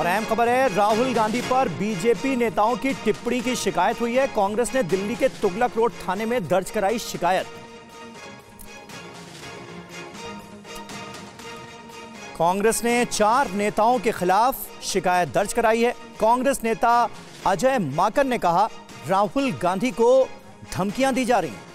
और अहम खबर है, राहुल गांधी पर बीजेपी नेताओं की टिप्पणी की शिकायत हुई है। कांग्रेस ने दिल्ली के तुगलक रोड थाने में दर्ज कराई शिकायत। कांग्रेस ने चार नेताओं के खिलाफ शिकायत दर्ज कराई है। कांग्रेस नेता अजय माकन ने कहा, राहुल गांधी को धमकियाँ दी जा रही हैं।